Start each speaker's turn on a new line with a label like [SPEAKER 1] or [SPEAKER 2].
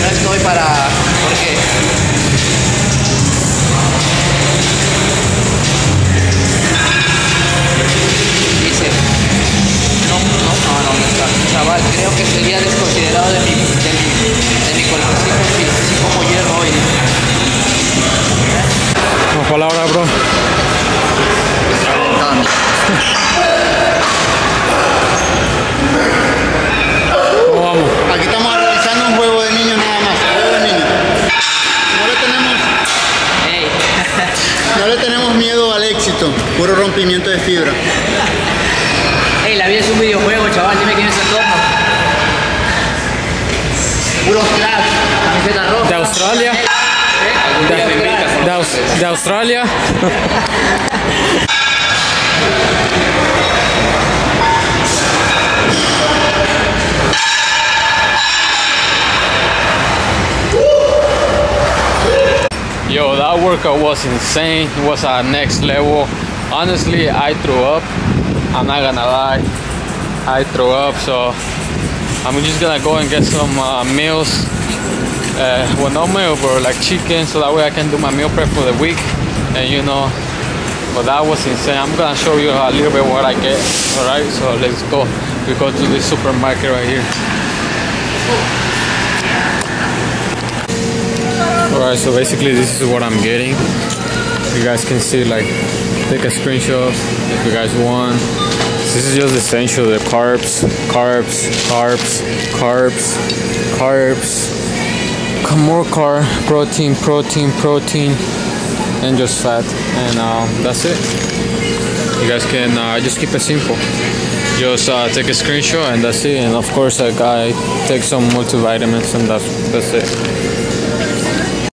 [SPEAKER 1] no estoy para... ¿Por
[SPEAKER 2] qué? Dice... No, no, no, no, no está. Chaval, creo que sería desconsiderado de mi, de mi, de mi cuerpecito si, si como hierro hoy. Una palabra, bro. Puro rompimiento de fibra.
[SPEAKER 3] Ey, la vida es un videojuego, chaval, dime quién es el torno. Puros cracks, camiseta roja.
[SPEAKER 1] ¿De Australia?
[SPEAKER 3] ¿Eh?
[SPEAKER 1] De, de Aus- de Australia. Yo, that workout was insane. It was at next level. Honestly, I threw up. I'm not gonna lie. I threw up, so I'm just gonna go and get some uh, meals uh, well, no meal, bro, like chicken, so that way I can do my meal prep for the week. And you know, but that was insane. I'm gonna show you a little bit what I get. All right, so let's go. We go to this supermarket right here. All right, so basically this is what I'm getting. You guys can see, like, take a screenshot if you guys want. This is just essential: the carbs, carbs, carbs, carbs, carbs more carb, protein, protein, protein, and just fat, and um, that's it. You guys can uh, just keep it simple. Just uh, take a screenshot, and that's it. And of course, like I take some multivitamins, and that's that's it.